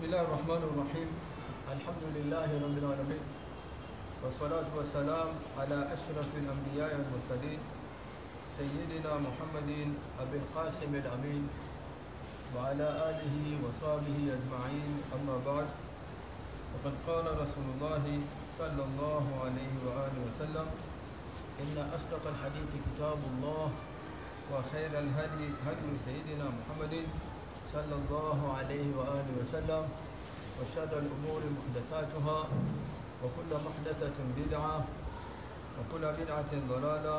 بسم الله الرحمن الرحيم. الحمد لله رب العالمين. والصلاة والسلام على أشرف الأنبياء والمرسلين سيدنا محمد أبي القاسم الأمين وعلى آله وصحبه أجمعين. أما بعد وقد قال رسول الله صلى الله عليه وآله وسلم إن أصدق الحديث كتاب الله وخير الهدي هدي سيدنا محمد صلى الله عليه وآله وسلم وشر الأمور محدثاتها وكل محدثة بدعة وكل بدعة ضلالة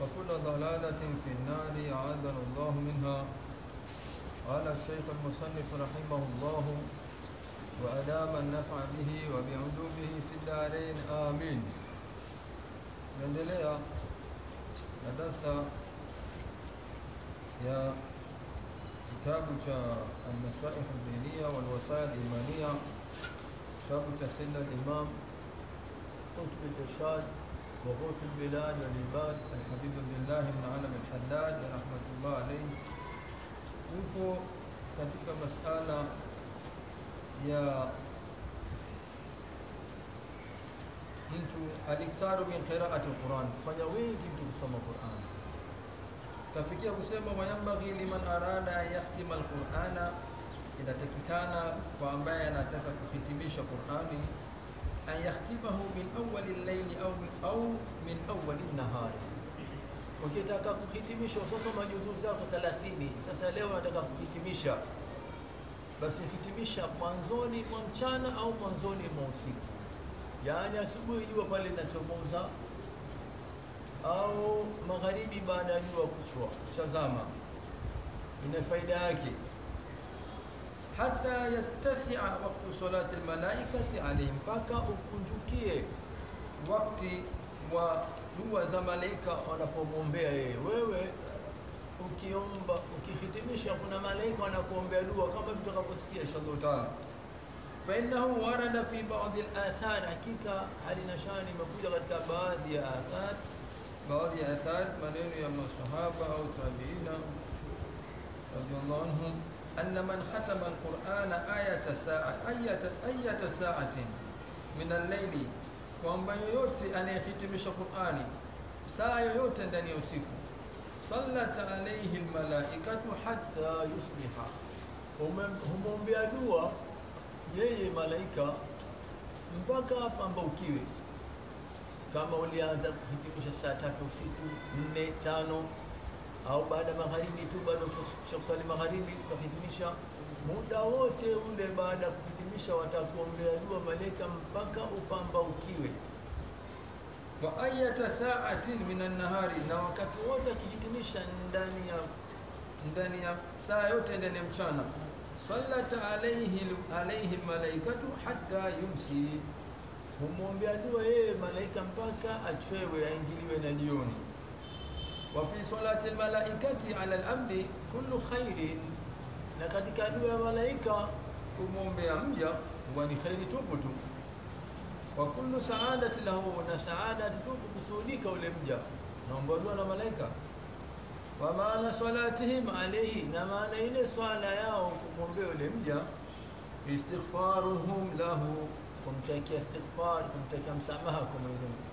وكل ضلالة في النار أعاذنا الله منها. قال الشيخ المصنف رحمه الله وأدام النفع به وبعلومه في الدارين آمين. naendelea na darsa ya كتاب المسائح الدينية والوسائل الإيمانية. كتاب سن الإمام. قطب الإرشاد. وغوث البلاد والعباد. الحبيب لله من عالم الحلاج رحمة الله عليه. tupo katika مسألة يا أنتو الإكسار من قراءة القرآن. kufanya كنتو mtu القرآن. Kafikia kusema wayambaghi liman arada an yakhtima alqurana. Inatakikana kwa ambaye anataka kuhitimisha qurani an yahtimahu min awali llaili au, au min awali nahari ukitaka kuhitimisha usosoma juzuu zako 30 sasa leo nataka kuhitimisha. Basi hitimisha mwanzoni mwa mchana au mwanzoni mwa usiku. Yaani asubuhi jua pale linachomoza au magharibi baada ya jua kuchwa shazama, ina faida yake hata yatasia waktu salati almalaikati alayhi, mpaka ukunjukie wakti wa dua za malaika wanapomwombea yeye. Wewe ukiomba ukihitimisha, kuna malaika wanakuombea dua kama tutakaposikia inshallah taala. Fainahu warada fi baadhi alathar, hakika hali na shani imekuja katika baadhi ya athar بعض اثار من يروي من الصحابه أو تابعين رضي الله عنهم. ان من ختم القرآن آية ساعة آية آية ساعة من الليل ومن يوتي ان يختم القران ساعة يوتي ان يوسف صلت عليه الملائكة حتى يصبح هم هم بيدوا يي ملائكة mpaka hapa ambao kiwe kama ulianza kuhitimisha saa tatu usiku nne tano au baada magharibi tu bado kusali magharibi ukahitimisha muda wote ule baada ya kuhitimisha watakuombea dua malaika mpaka upambaukiwe wa ayata saatin min an-nahari na wakati wote akihitimisha ndani ya ndani ya saa yote ndani ya mchana. Sallat alayhi alayhi malaikatu hatta yumsi humwombea dua yeye malaika mpaka achwewe aingiliwe na jioni. Wa fi salati almalaikati ala al-abdi kullu khairin. Na katika dua ya malaika kumwombea mja huwa ni khairi tupu tu. Wa kullu saadati lahu na saadati tupu kusudika ule mja. Naomba dua na malaika. Wa maana salatihim alayhi na maana ile swala yao kumwombea ule mja istighfaruhum lahu kumtakia istighfar kumtakia msamaha kwa Mwenyezi Mungu.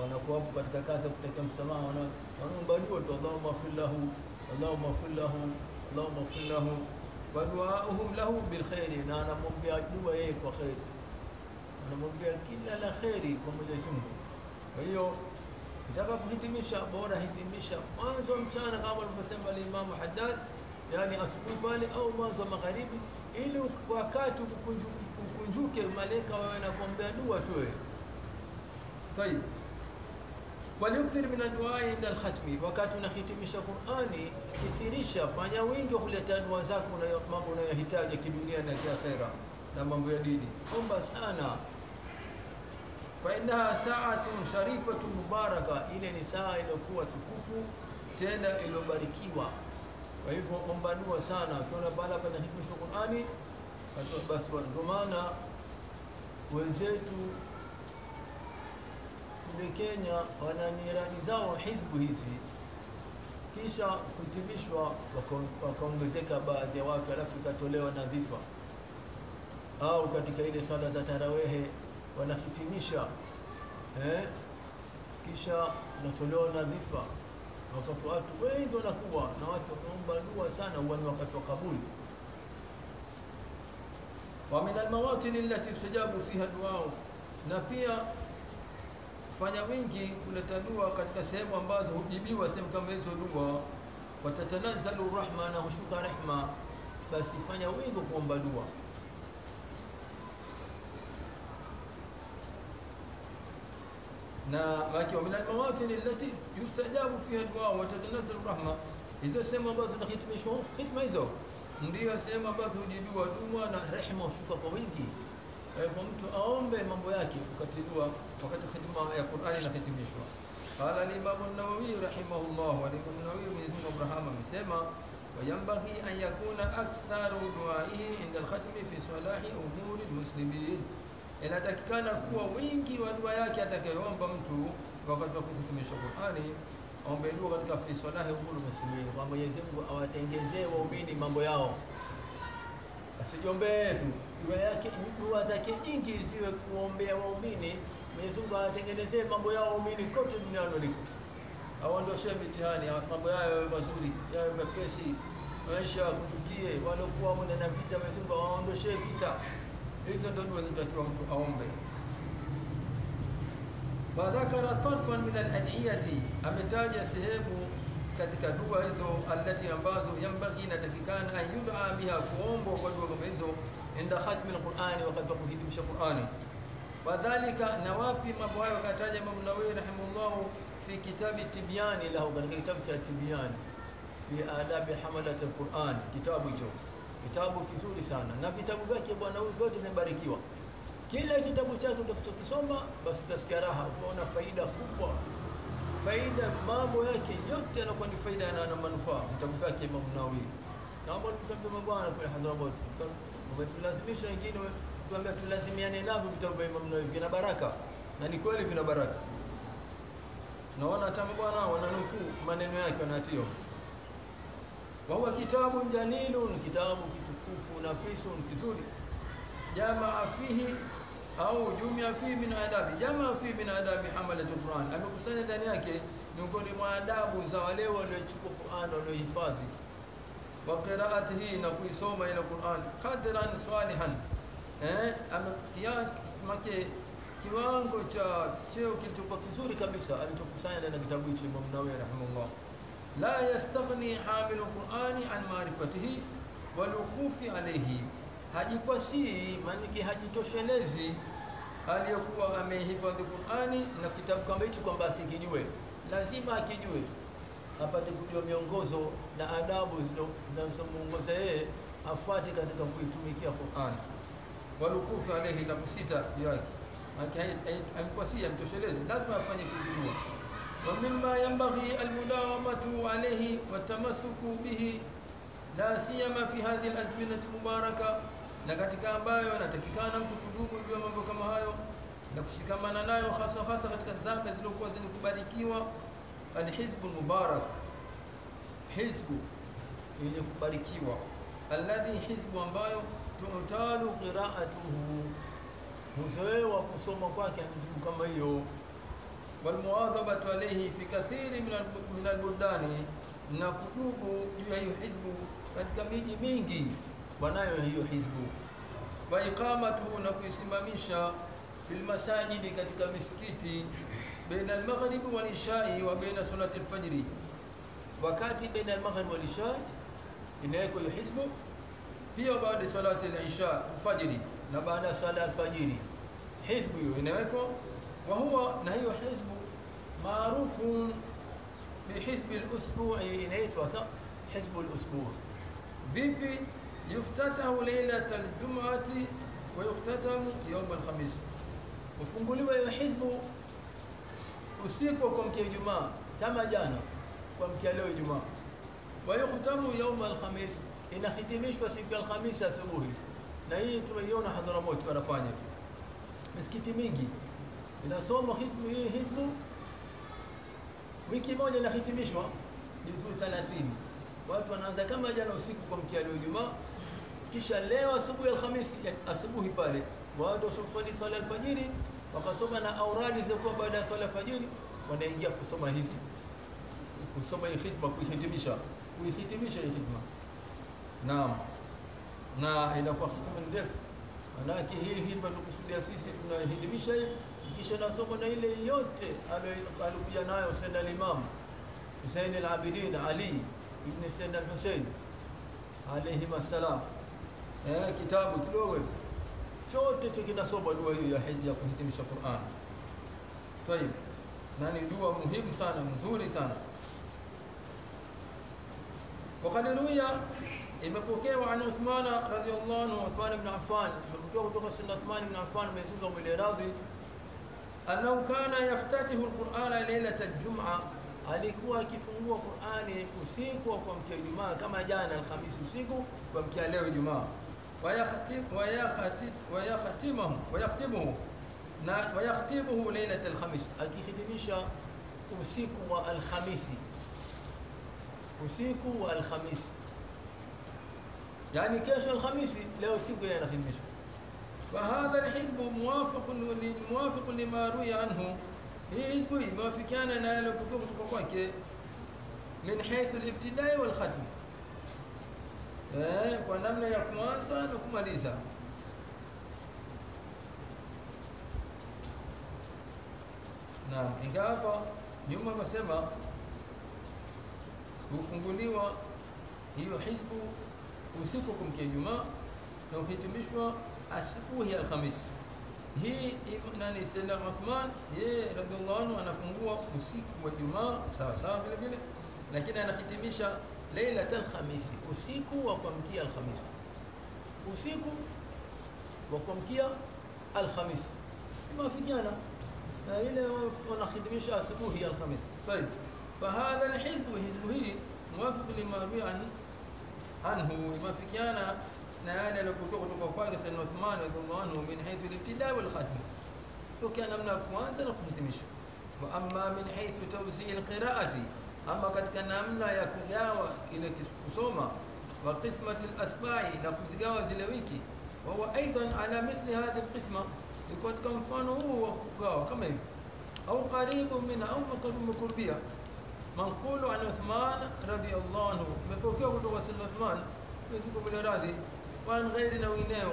Wanakuwa katika kazi ya kutakia msamaha wanaomba dua tu Allahumma fir lahu Allahumma fir lahu Allahumma fir lahu. Wa duauhum lahu bil khair na anamwombea dua yeye kwa khair. Anamwombea kila la khairi kwa Mwenyezi Mungu. Kwa hiyo kitaka kuhitimisha bora hitimisha mwanzo mchana kama alivyosema Imam Haddad, yani asubuhi pale au mwanzo magharibi, ili wakati ukunjuke malaika wawe na kuombea dua tu wewe. Tayib. Walikthir min addu'a inda al-khatm, wakati unahitimisha Qur'ani, kithirisha, fanya wingi wa kuleta dua zako na mambo unayohitaji kidunia na kiakhera na mambo ya dini. Omba sana fainaha saatun sharifatu mubaraka, ile ni saa iliyokuwa tukufu tena iliyobarikiwa. Kwa hivyo omba dua sana, ukiona pala panahitimisha Qur'ani, basi ndio maana wenzetu kule Kenya wana miradi zao hizbu hizi kisha kuhitimishwa waka- wakaongezeka baadhi ya watu, alafu ikatolewa nadhifa. Au katika ile sala za tarawehe wanahitimisha eh, kisha natolewa nadhifa. Wakati watu wengi wanakuwa na watu wanaomba dua sana, huwa ni wakati wa kabuli. Wa min almawatin allati yustajabu fiha duau, na pia fanya wingi kuleta dua katika sehemu ambazo hujibiwa sehemu kama hizo dua. Watatanazzalu rahma, na hushuka rehma, basi fanya wingi kuomba dua. na maki wa min almawatin allati yustajabu fiha duao, watatanazalu rahma, hizo sehemu ambazo zinahitimishwa hitma hizo ndio sehemu ambayo hujibiwa dua na rehma hushuka kwa wingi. Kwa mtu aombe mambo yake wakati wakati khitma ya Qur'ani inahitimishwa. Qala al-Imam an-Nawawi rahimahullah, wa Imam an-Nawawi Mwenyezi Mungu amrahama amesema wayambaghi an yakuna aktharu duaihi inda al-khatmi fi salahi umuri al-muslimin inatakikana kuwa wingi wa dua yake atakayoomba mtu wakati wa kuhitimisha Qur'ani, aombe dua katika fi salahi umuri muslimin, kwa Mwenyezi Mungu awatengezee waumini mambo yao, asijombee tu. Dua yake, dua zake nyingi ziwe kuombea waumini. Mwenyezi Mungu awatengenezee mambo yao waumini kote duniani waliko, awaondoshe mitihani, mambo yao yawe mazuri, yawe mepesi, maisha kutukie, waliokuwa na vita, Mwenyezi Mungu awaondoshe vita. Hizo ndio dua zinatakiwa mtu aombe. Wadhakara tarfan min aladhiyati, ametaja sehemu katika dua hizo alati ambazo yambaghi inatakikana an yudaa biha, kuombwa kwa dua kama hizo inda khatmi alqur'ani, wakati wa kuhitimisha Qur'ani. Wadhalika, na wapi mambo hayo kataja Imam Nawawi rahimahullahu fi kitabi tibyani lahu, katika kitabu cha tibyani fi adabi hamalat alquran, kitabu hicho kitabu kizuri sana na vitabu vyake bwana huyu vyote vimebarikiwa. Kila kitabu chake utakachokisoma basi utasikia raha, utaona faida kubwa, faida mambo yake yote yanakuwa ni faida na, na manufaa. Kitabu chake Imam Nawawi kama tutambia bwana kule Hadramaut, umetulazimisha wengine tuambia tulazimiane navyo vitabu vya Imam Nawawi, vina baraka na ni kweli vina baraka. Naona hata mabwana wananukuu maneno yake wanatio wahuwa kitabu jalilun, kitabu kitukufu nafisun, kizuri. Jamaa fihi au jumia fi min adabi, jamaa fi min adabi hamalati Qur'an, amekusanya ndani yake miongoni mwa adabu za wale waliochukua Qur'an, waliohifadhi wa qiraatihi, na kuisoma ile Qur'an. Qadran salihan, eh, make kiwango cha cheo kilichokuwa kizuri kabisa alichokusanya ndani ya kitabu hicho Imam Nawawi rahimahullah. La yastaghni hamilu qurani an marifatihi walukufi alayhi, hajikwasii maanake hajitoshelezi. Aliyokuwa amehifadhi Qur'ani na kitabu kama hicho kwamba asikijue. Lazima akijue apate kujua miongozo na adabu zinazomuongoza yeye afuate katika kuitumikia Qurani. walukufu alayhi na kusita juu yake. Amkwasi amtoshelezi lazima afanye kujua. Wa mimma yanbaghi almudawamatu alayhi watamasuku bihi la siyama fi hadhihi alazminati mubaraka na katika ambayo anatakikana mtu kudumu juu ya mambo kama hayo na kushikamana nayo hasa hasa katika zama zilizokuwa zenye kubarikiwa. Alhizbu mubarak, hizbu yenye kubarikiwa, alladhi, hizbu ambayo tutalu qiraatuhu, huzoewa kusoma kwake hizbu kama hiyo. Walmuwadhabatu alayhi fi kathiri min albuldani, na kudumu juu ya hiyo hizbu katika miji mingi wanayo hiyo hizbu. Wa iqamatuhu, na kuisimamisha fil masajidi, katika misikiti, baina almaghribi wal ishai wa baina salati alfajri, wakati baina almaghribi wal ishai inawekwa hiyo hizbu, pia baada salati alisha alfajri, na baada sala alfajiri hizbu hiyo inawekwa wa huwa na hiyo hizbu maarufu bihizbi al-usbu'i, inaitwa hizbu al-usbu'. Vipi? Yuftatahu lailata al-jum'ati wa yuftatamu yawm al-khamis, ufunguliwa hiyo hizbu usiku wa kuamkia Ijumaa, kama jana kuamkia leo Ijumaa. Wa yukhtamu lhamis al-khamis, inahitimishwa siku ya Alhamisi asubuhi, na hii tumeiona Hadharamout wanafanya misikiti mingi inasoma hii hizbu wiki moja inahitimishwa juzuu 30. Watu wanaanza kama jana usiku kwa mkia leo Ijumaa, kisha leo asubuhi Alhamisi, asubuhi pale watu wasofali sala alfajiri wakasoma na auradi zilizokuwa baada ya sala alfajiri, wanaingia kusoma hizi kusoma hii khidma, kuihitimisha kuihitimisha hii khidma. Naam, na inakuwa khidma ndefu, manake hii khidma tukusudia sisi tunahitimisha hii, kisha nasoma na ile yote alikuja nayo Sayyidina al-Imam Husain al-Abidin Ali ibn Sayyidina al-Husain alayhim assalam eh, kitabu kidogo hivi chote tu kinasoma dua hiyo ya hija kuhitimisha Qur'an. Tayib. Na ni dua muhimu sana, mzuri sana. Wakad ruya imepokewa an Uthman radhiyallahu anhu Uthman ibn Affan imepokewa kutoka sunna Uthman ibn Affan Mwenyezi mwele radhi annahu kana yaftatihu alqur'ana lailata aljum'a alikuwa akifungua Qur'ani usiku wa kuamkia kama jana Alhamisi usiku kuamkia leo Ijumaa wayakhtim wayakhatim wayakhtimuhu wayakhtimuhu na wayakhtimuhu lailata alkhamis akihitimisha usiku wa Alhamisi usiku wa Alhamisi yani kesho Alhamisi, leo siku yeye anahitimisha. Fahadha alhizbu muwafiqun li muwafiqun lima ruya anhu, hii hizbu imewafikiana na yaliyopokewa kutoka kwake min eh, kwa namna ya kuanza na kumaliza. Naam, ingawa hapa nyuma kasema hufunguliwa hiyo hizbu usiku kumkia Ijumaa na uhitimishwa asubuhi ya Alhamisi. Hii nani Sayyidna Uthman yeye radhiallahu anhu anafungua usiku wa Ijumaa sawa sawa vile vile, lakini anahitimisha ليلة الخميس. اسيكو وقمكيا الخميس. اسيكو وقمكيا الخميس. ما في جانا. هنا أنا خدميش أسبوع هي الخميس. طيب. فهذا الحزب حزبه موافق لما روي عن عنه. ما في جانا. نانا لكو تقوى فارس النثمان رضي عنه من حيث الابتداء والخدمة وكان من أقوان سنقوم تمشي وأما من حيث توزيع القراءة أما قد كان أمنا يكجاوى إلى كسوما وقسمة الأسباع إلى كسجاوى زلويكي. وهو أيضا على مثل هذه القسمة. يكون كم فانو هو كجاوى كم أو قريب من أو مقرب مقربية منقول عن عثمان رضي الله عنه. من فوق يقول وصل عثمان؟ يذكر من راضي وعن غير نوينيو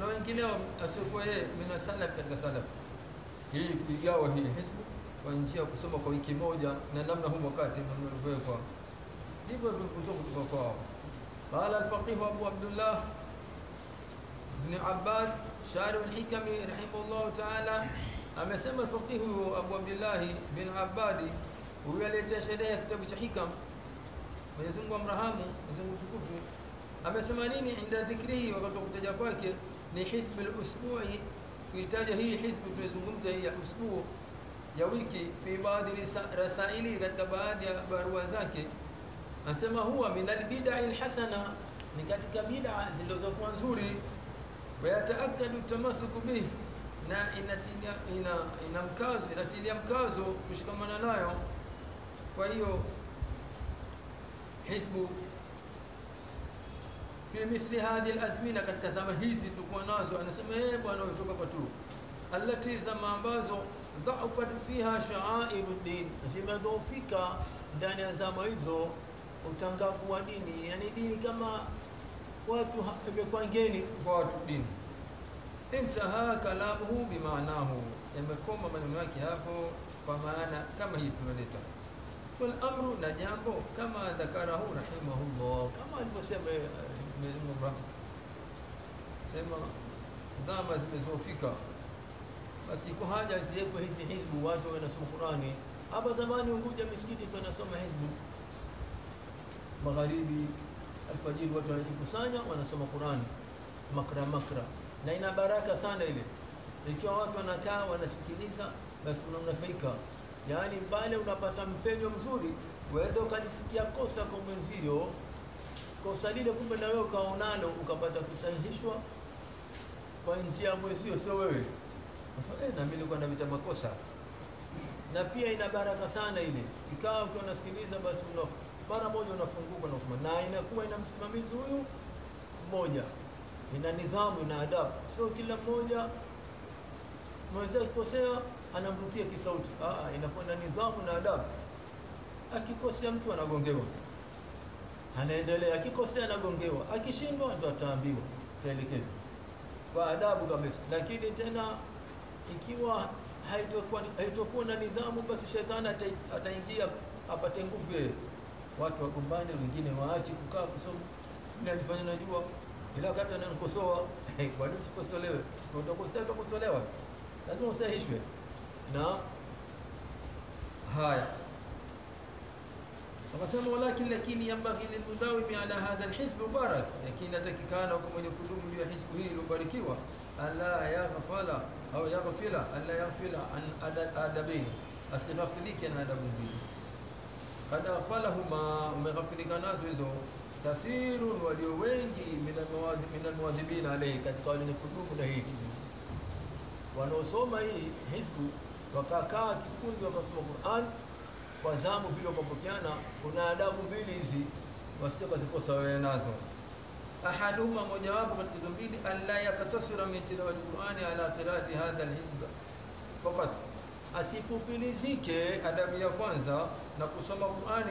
نوينكينيو أسوكوية من السلف كالسلف هي كجاوى هي حسبه kwa njia ya kusoma kwa wiki moja na namna huu wakati namna ulivyowekwa ndivyo vilivyokutoka kutoka kwao. Qala al-faqih Abu Abdullah ibn abbas sharh al-hikami rahimahullah ta'ala, amesema al-faqih Abu Abdullah bin Abbadi huyu aliyetia sheria ya kitabu cha Hikam, Mwenyezi Mungu amrahamu, Mwenyezi Mungu tukufu, amesema nini inda dhikrihi, wakati wa kutaja kwake ni hisbu al-usbu'i, kuitaja hii hisbu tunazungumza hii ya usbu ya wiki, fi baadhi rasaili, katika baadhi ya barua zake, anasema huwa min albidai alhasana, ni katika bid'a zilizokuwa nzuri, wayataakadu tamasuku bihi na inatilia, ina, ina mkazo, inatilia mkazo kushikamana nayo. Kwa hiyo hizbu fi mithli hadhihi alazmina, katika zama hizi tulikuwa nazo, anasema yeye bwana kutoka kwa tu. Allati, zama ambazo dhaufat fiha shaairu din, zimedhoofika ndani ya zama hizo utangavu wa dini, yani dini kama watu imekuwa ngeni kwa watu dini. Intaha kalamuhu bimaanahu, yamekoma maneno yake hapo kwa maana kama hii tumeleta. Wal amru, na jambo kama dhakarahu rahimahullah, kama alivyosema eh, sema dhama zimezofika, basi iko haja ziwekwe hizi hizbu, watu wanasoma Qurani. Hapa zamani Unguja misikiti kwa nasoma hizbu magharibi, alfajiri, watu wanajikusanya wanasoma Qurani makra makra na ina baraka sana ile. Ikiwa watu wanakaa wanasikiliza, basi unanufaika, yaani pale unapata mpenyo mzuri. Waweza ukalisikia kosa kwa mwenzio, kosa lile kumbe na wewe ukaonalo, ukapata kusahihishwa kwa njia ya mwenzio, sio wewe. Eh, na mimi nilikuwa navita makosa. Na pia ina baraka sana ile, ikawa ukiwa unasikiliza, basi mara moja unafunguka na kusoma, na inakuwa ina msimamizi huyu mmoja ina nidhamu, ina adabu, sio kila mmoja mwenzake akikosea anamrukia kisauti. Ah, inakuwa na nidhamu na adabu. Akikosea mtu anagongewa, anaendelea, akikosea anagongewa, akishindwa ndo ataambiwa, ataelekezwa kwa adabu kabisa. Lakini tena ikiwa haitokuwa na nidhamu, basi shetani ataingia apate nguvu yeye, watu wagombane, wengine waache kukaa kusoma. Mimi najifanya najua, ila wakati ananikosoa hey, kwa nini usikosolewe? Utakosea, utakosolewa, lazima usahishwe. Na haya. Akasema walakin lakini yambaghi lilmudawimi ala hadha alhizb mubarak, lakini atakikana kwa mwenye kudumu juu ya hizbu hili iliyobarikiwa, alla yaghfala au yaghfila, alla yaghfila an adabaini, asighafilike na adabu mbili. Kad ghafalahuma, umeghafilika nazo hizo kathirun, walio wengi min almuwadhibina alayhi, katika walenye kudumu na hii wanaosoma hii hizbu wakakaa kikundi wakasoma Qur'an kwa zamu vile wakapokeana, kuna adabu mbili hizi wasije kazikosa wewe nazo. أحدهما مجاوب قد تقبيل أن لا يقتصر من تلاوة القرآن على قراءة هذا الحزب. فقط. أسيف بليزيك أدب يقوانزا نقصم القرآن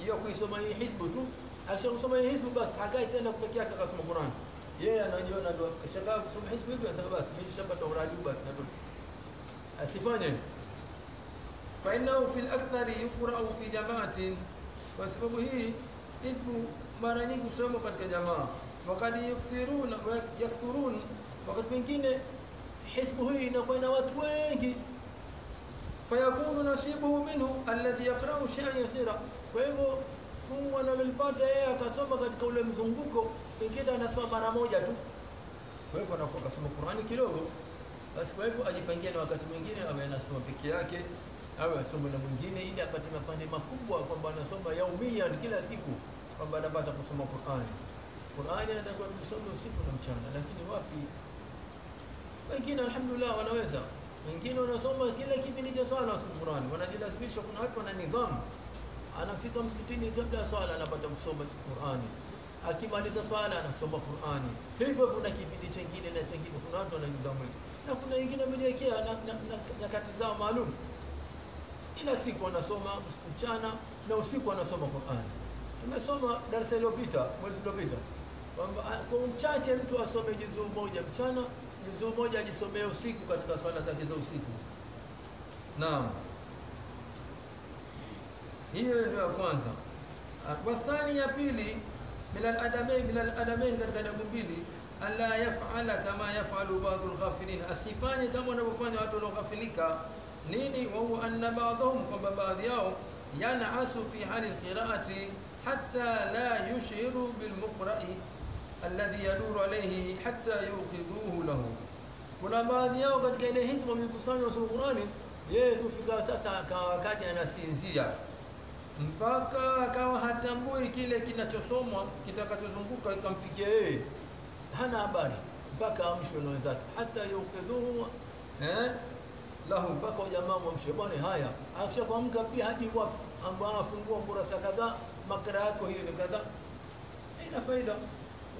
يقوي سمعي حزب تو. أكشن سمعي حزب بس حكاية تنك بكياك قصم القرآن. يا أنا جونا دو شغال سمع حزب يبي أنت بس. مين شبة تورادي بس نقص أسيفاني. فإنه في الأكثر يقرأ في جماعة. وسببه حزب مرة نيجي سمع قد كجماعة Wakad yakthurun, wakati mwingine hisbu hii inakuwa na watu wengi, fayakunu nasibuhu minhu alladhi yaqrau shay'an yasira. Kwa hivyo fungu analolipata yeye akasoma katika ule mzunguko, pengine anasoma mara moja tu, kwa hivyo anakuwa kasoma Qur'ani kidogo basi kwa hivyo ajipangie na wakati mwingine awe anasoma peke yake awe asome na mwingine ili apate mapande makubwa kwamba anasoma yaumian kila siku kwamba anapata kusoma Qur'ani. Qur'ani anatakiwa kusoma usiku na mchana, lakini wapi? Wengine alhamdulillah wanaweza, wengine wanasoma kila kipindi cha swala wasome Qur'ani, wanajilazimisha. Kuna watu wana nidhamu, anafika msikitini kabla ya swala anapata kusoma Qur'ani, akimaliza swala anasoma Qur'ani, hivyo hivyo na kipindi chengine na chengine. Kuna watu wana nidhamu hizo, na kuna wengine wamejiwekea nyakati zao maalum kila siku anasoma mchana na usiku anasoma Qur'ani. Tumesoma darasa iliyopita mwezi uliopita kwamba kwa uchache mtu asome juzuu moja mchana, juzuu moja ajisomee usiku katika swala zake za usiku. Naam, hiyo ndio ya kwanza. Wathani ya pili, min adamain, minal adamain, katika adabu mbili, alla yafala kama yafalu ba'dhu lghafilin asifanye kama wanavyofanya watu wanaoghafilika. nini wahuwa anna ba'dahum, kwamba baadhi yao yanasu fi hali alqiraati hatta la yushiru bilmuqra'i alladhi yaduru alayhi hatta yuqiduhu lahu. Kuna baadhi yao katika ile hizbu wamekusanywa wasoma Qur'ani, yeye kufika sasa akawa wakati anasinzia mpaka akawa hatambui kile kinachosomwa kitakachozunguka ikamfikia yeye, hana habari mpaka amshwe na wenzake, hata yuqiduhu eh lahu mpaka jamaa wamshe bwana. Haya, akisha kuamka pia haji wapi, ambao afungua kurasa kadhaa, makara yako hiyo ni kadhaa, ina faida.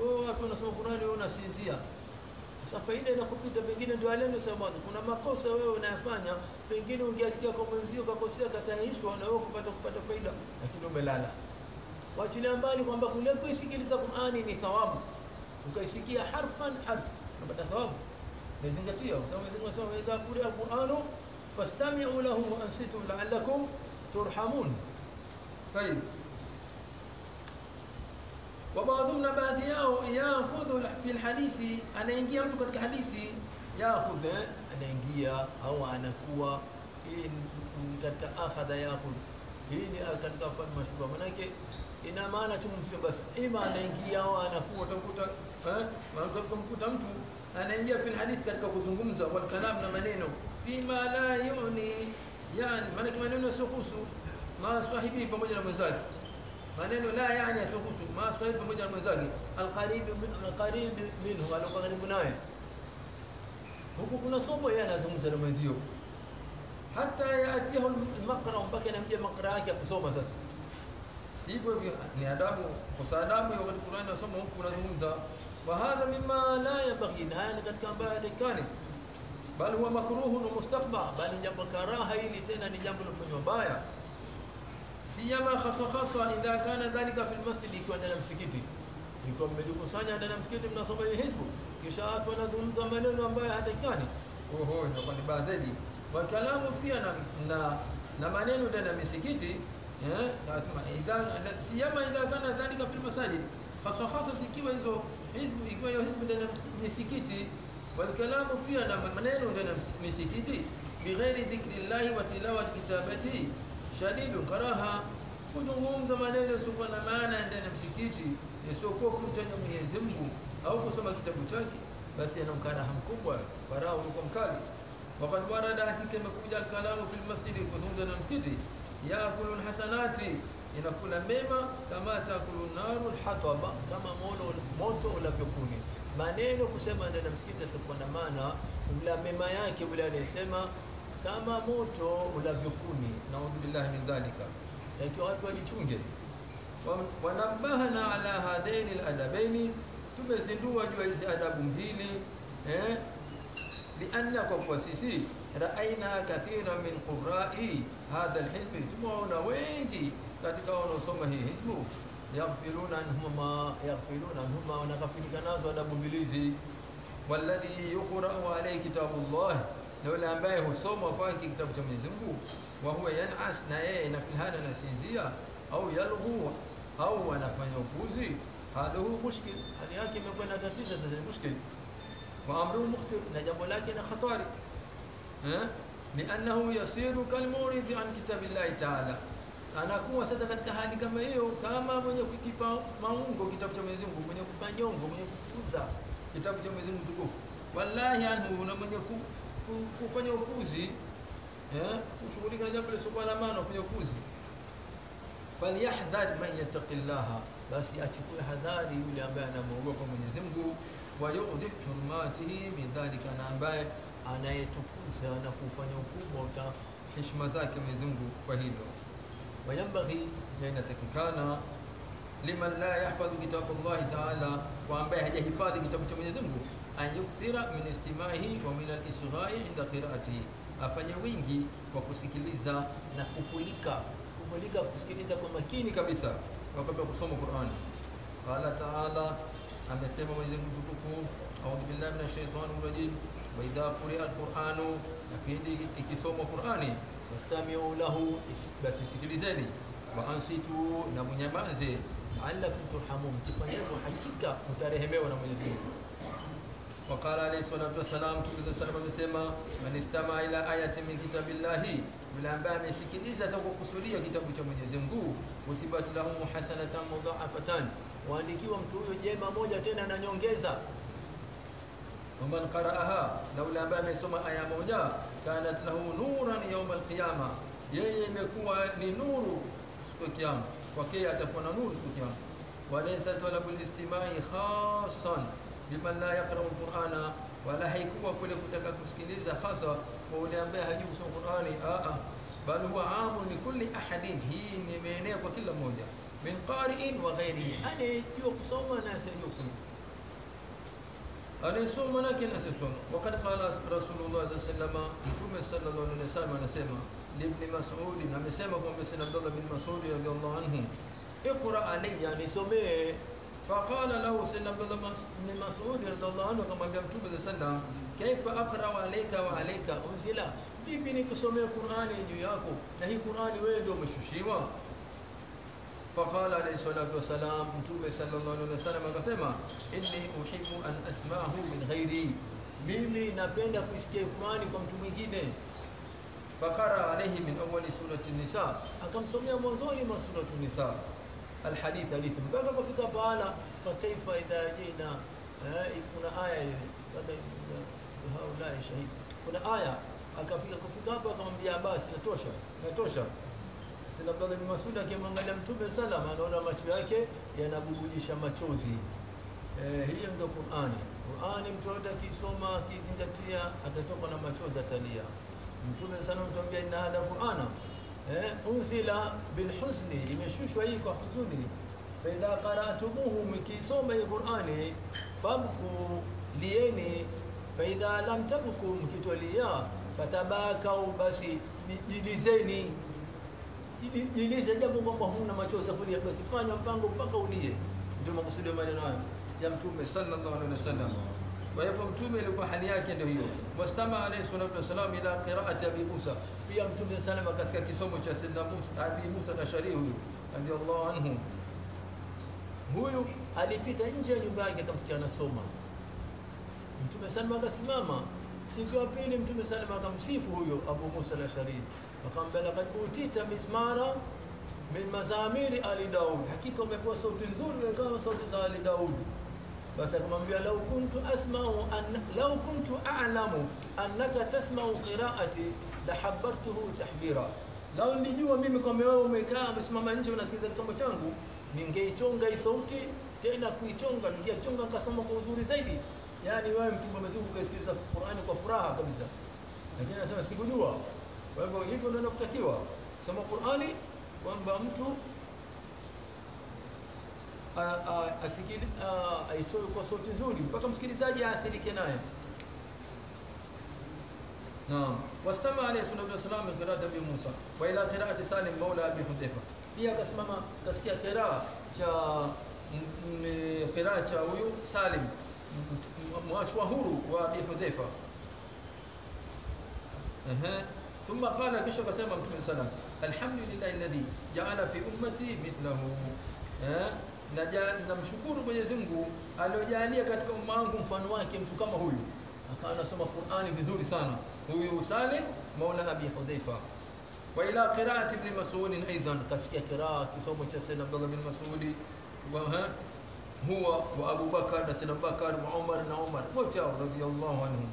Wewe watu wanasoma Qur'ani, wewe unasinzia. Sasa faida inakupita, pengine ndio yale nisema, kuna makosa wewe unayafanya, pengine ungeasikia kwa mwenzio kakosea, kasahihishwa, na wewe kupata kupata faida, lakini umelala. Wachilia mbali kwamba kule kuisikiliza Qur'ani ni thawabu, ukaisikia harfan harf, unapata thawabu mezingatia sababu Mwenyezi Mungu idha quri'a al-Qur'anu fastami'u lahu wa ansitu la'allakum turhamun. Tayib. Na baadhi yao yakhudhu fi al-hadithi, anaingia mtu katika hadithi, yakhudh anaingia au anakuwa hii katika akhadha yakhudh, hii ni katika fani mashhur, manake ina maana chungu mzima, basi ima anaingia au anakuwa, utakuta eh, kumkuta mtu anaingia fi hadith katika kuzungumza wal kalam na maneno fima la yuni, yani maana maneno yasiohusu ma sahibi pamoja na mwenzake, maneno la yani yasiohusu ma pamoja na mwenzake, alqaribi alqarib minhu, alikuwa karibu naye. Huku kuna somo yeye anazungumza na mwenzio, hata yaatiahu almaqra, mpaka anamjia makra yake ya. Sasa. Sivyo hivyo, ni adabu, kwa adabu ya wakati Qur'ani nasoma huku unazungumza wa hadha mima la yabaghi na haya ni katika ambayo hatakikani bali huwa makruhun wa mustaqba bali jambo karaha hili tena ni jambo lilofanywa baya siyama hasa hasa idha kana dhalika fil masjid ikiwa ndani ya msikiti ikiwa mmejikusanya ndani ya msikiti mnasoma hii hizbu kisha watu wanazungumza maneno ambayo hatakikani oho inakuwa ni baya zaidi wa kalamu pia na, na, na maneno ndani ya misikiti eh idha siyama idha kana dhalika fil masajid hasa hasa zikiwa hizo hizbu ikiwa hiyo hizbu ndani ya misikiti na maneno ndani ya misikiti bighairi dhikrillahi wa tilawati kitabati shadidu karaha. Kuzungumza maneno yasiokuwa na maana ndani ya msikiti yasiokuwa kumtaja Mwenyezi Mungu au kusoma kitabu chake basi ana mkaraha mkubwa. Barao ulikuwa mkali. Waqad warada hakika imekuja alkalamu fil masjidi kuzungumza na msikiti. Yakulu hasanati inakula mema kama takulu naru hataba kama moto moto unavyokuni maneno kusema ndani ya msikiti yasiokuwa na maana ula mema yake ule anayesema kama moto unavyokuni naudhu billahi min dhalika ikiwa watu wajichunge. Wanabahana ala hadaini aladabaini tumezindua jua hizi adabu mbili eh? Lianna kwa kuwa sisi raaina kathira min qurai hadha lhizbi, tumewaona wengi katika wanaosoma hii hizbu. Yaghfiluna anhuma yaghfiluna anhuma wanaghafilika nazo adabu mbili walladhi yuqra'u alayhi kitabullah لو الانباء هو صوم وفاتي كتاب جمع زنبو وهو ينعس نايه نفل هذا نسينزية أو يلغو. أو نفن يوفوزي هذا هو مشكل. هل يمكن إن يكون هذا تيزا مشكل وأمره مخطئ. نجم ولكن خطاري. ها؟ لأنه يصير كالمورث عن كتاب الله تعالى. أنا اكون وسط كتك هاني كما ايو كما من يكتب مانغو كتاب جمع زنبو من يكتب مانغو من يكتب كتاب جمع زنبو تكوف والله يعني هو من يكتب kufanya upuzi eh kushughulika na jambo lisokuwa na maana kufanya upuzi. Falyahdhar man yattaqillaha basi achukue hadhari yule ambaye anamuogopa Mwenyezi Mungu. Wa yu'dhib min dhalika na ambaye anayetukuza na kufanya ukubwa uta heshima zake Mwenyezi Mungu kwa hilo. Wayambaghi na inatakikana liman la yahfadhu kitabu ta'ala kwa ambaye hajahifadhi kitabu cha Mwenyezi Mungu an yukthira min istimahi wa min al-isghai inda qira'atihi. Afanye wingi kwa kusikiliza na kupulika kupulika kusikiliza kwa makini kabisa wakati wa kusoma Qur'ani. Qala ta'ala amesema Mwenyezi Mungu mtukufu a'udhu billahi minash shaitani rajim wa idha quri'a al-Qur'anu na pindi ikisomwa Qur'ani fastami'u lahu basi sikilizeni. Wa ansitu na munyamaze. La'allakum turhamun kifanyeni hakika mtarehemewa na Mwenyezi Mungu Waqala alayhi salatu wassalam, Mtume sallam amesema, man istama ila ayatin min kitabillahi, yule ambaye amesikiliza kwa kukusudia kitabu cha Mwenyezi Mungu, kutibat lahu hasanatan mudha'afatan, waandikiwa mtu huyo jema moja tena na nyongeza. Waman qara'aha, na yule ambaye amesoma aya moja, kanat lahu nuran yawm alqiyama, yeye imekuwa ni nuru siku ya kiyama, kwake atakuwa na nuru siku ya kiyama. Walaysat talabul istimai khasan لمن لا يقرأ القرآن ولا هيكوا كل كتك كسكيليزا خاصة وولي أمبيا هجيو سوى القرآن آآ آه. بل هو عام لكل أحد هي نميني وكل موجة من قارئين وغيره أنا يوق صوما ناس يوقون أنا صوما لكن ناس صوما وقد قال رسول الله صلى الله عليه وسلم نسيما لابن مسعود نسيما قوم بسنا عبد الله بن مسعود رضي الله عنه اقرأ علي يعني سمي Faqala lahu Sayyidina Abdullah bin Mas'ud radhiallahu anhu, akamwambia Mtume za sallam, kaifa aqra'u alayka wa alayka unzila, vipi nikusomea Qur'ani juu yako na hii Qur'ani wewe ndio umeshushiwa? Faqala alayhi salatu wasalam, Mtume sallallahu alaihi wasallam akasema, inni uhibbu an asma'ahu min ghairi, mimi napenda kuisikia Qur'ani kwa mtu mwingine. Faqara alayhi min awwali surati Nisa, akamsomea mwanzoni mwa surati alhadithi hadithi mpaka kufika pahala fakaifa idha jina eh, kuna aya ile. Haulai shahidi. Kuna aya akafika kufika hapo akamwambia basi natosha natosha sina Abdullah bin Mas'ud akimwangalia mtume salama anaona macho yake yanabubujisha machozi. Eh, hiyo ndio Qur'ani Qur'ani mtu yote akisoma akizingatia atatoka na machozi atalia. Mtume sana mtuambia inna hadha Qur'ana eh, unzila bilhuzni imeshushwa hii kwa huzuni. Faidha qaratumuhu mkisoma hii qurani fabku lieni. Faidha lam tabku mkitwalia fatabakau basi jilizeni. Jilize japo kwamba huna machozi ya kulia basi fanya mpango mpaka ulie. Ndio makusudi ya maneno hayo ya mtume sallallahu alaihi wasallam kwa hivyo mtume alikuwa hali yake ndio hiyo. Wastama alayhi salatu wasalam ila qiraati abi musa. Pia mtume salama katika kisomo cha sayyidina musa abi musa al-ashari huyu. Radiyallahu anhu. Huyu alipita nje ya nyumba yake akamsikia anasoma. Mtume salama akasimama. Siku ya pili mtume salama akamsifu huyo abu musa al-ashari. Akamwambia laqad utita mizmara min mazamiri ali daud. Hakika umepewa sauti nzuri kama sauti za ali daud basi akamwambia lau kuntu asma'u an lau kuntu a'lamu annaka tasma'u qira'ati la habbartuhu tahbira lau nilijua mimi kwamba wewe umekaa umesimama nje unasikiliza kisomo changu ningeichonga hii sauti tena kuichonga ningeichonga nikasoma kwa uzuri zaidi yani wewe mtu mzungu ukaisikiliza Qur'ani kwa furaha kabisa lakini anasema sikujua kwa hivyo hivyo ndio inavyotakiwa kusoma Qur'ani kwamba mtu aitoe kwa sauti nzuri mpaka msikilizaji aathirike naye نعم واستمع عليه الصلاة والسلام من قراءة أبي موسى وإلى قراءة سالم مولى أبي حذيفة pia akasimama kasikia kiraa cha kiraa cha huyu Salim mwachwa huru wa Abi Hudhaifa ehe thumma qala kisha akasema Mtume sallam alhamdulillahi alladhi jaala fi ummati mithlahu eh namshukuru Mwenyezi Mungu aliojalia katika umma wangu mfano wake mtu kama huyu akawa anasoma Qur'ani vizuri sana huyu Salim maula Abi Hudhaifa wa ila qira'ati ibn Mas'ud aidan kasikia qiraa kisomo cha Sayyidina Abdullah bin Mas'ud wa huwa wa Abu Bakar na Sayyidina Bakar wa Umar na Umar wote hao radiyallahu anhum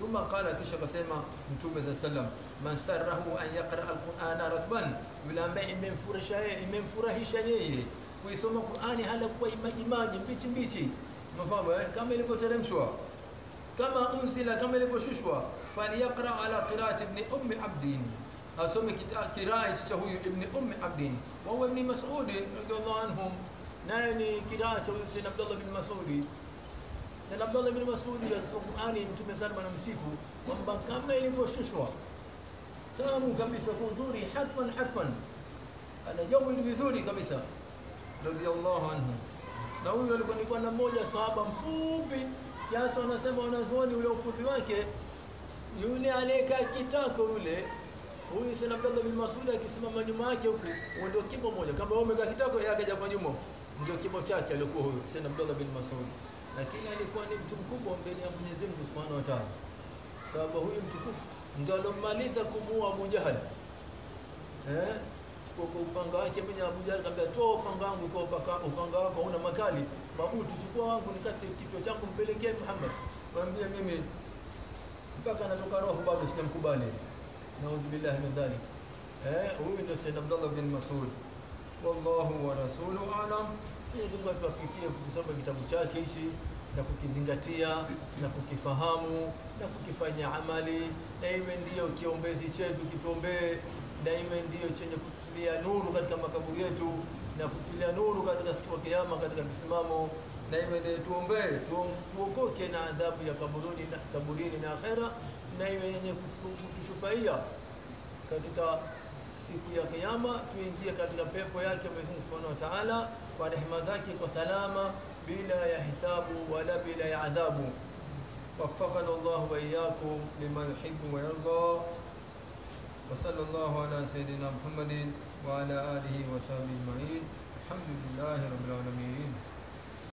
ثم قال kisha kasema mtume za sallam man sarahu an yaqra alqur'ana ratban yule ambaye imemfurahisha yeye imemfurahisha yeye kuisoma Qur'ani hala kuwa maji mbichi mbichi unafahamu eh? kama ilivyoteremshwa kama unzila kama ilivyoshushwa falyaqra ala qira'ati ibn ummi abdin asome kiraa cha huyu ibn ummi abdin wa huwa ibn mas'ud radiyallahu anhum naye ni cha huyu sayyidina Abdullah bin Mas'ud Sayyidina Abdullah bin Mas'ud katika Qur'ani Mtume sana anamsifu kwamba kama ilivyoshushwa tamu kabisa kwa uzuri harfan harfan anajawi vizuri kabisa radiyallahu anhu. Na huyo alikuwa ni bwana mmoja sahaba mfupi. Kiasi wanasema wanazuoni ule ufupi wake yule aliyekaa kitako yule huyu sana Abdullah bin Mas'ud akisimama nyuma yake huku ndio kibo moja. Kama wewe umekaa kitako yeye akaja kwa nyuma. Ndio kibo chake alikuwa huyo sana Abdullah bin Mas'ud. Lakini alikuwa ni mtu mkubwa mbele ya Mwenyezi Mungu Subhanahu wa Ta'ala. Sababu huyu mtukufu ndio alomaliza kumuua Abu Jahal. Eh upanga wake mwenye Abu Jahal akamwambia, toa upanga wangu kwa upanga, upanga wako una makali. Mabutu chukua wangu nikate kichwa changu mpelekee Muhammad. Mwambie mimi mpaka natoka roho bado sijamkubali. naudhu billahi min dhalik. Eh huyu ndio Sayyid Abdullah bin Mas'ud. Wallahu wa rasuluhu alam. Mwenyezi Mungu atuafikie kusoma kitabu chake hichi na kukizingatia na kukifahamu na kukifanya amali. Iwe ndiyo kiombezi chetu kituombee. Iwe ndiyo chenye kutulia nuru katika makaburi yetu na kutulia nuru katika siku ya kiyama katika kisimamo na iwe ndiyo tuombee tu- tuokoke na adhabu ya kaburini na, kaburini na akhera na iwe yenye kutu- kutushufaia katika siku ya kiyama tuingie katika pepo yake Mwenyezi Mungu Subhanahu wa Ta'ala kwa rehema zake kwa salama bila ya hisabu wala bila ya adhabu وفقنا الله وإياكم لما يحب ويرضى وصلى الله على سيدنا محمد وعلى آله وصحبه أجمعين. الحمد لله رب العالمين.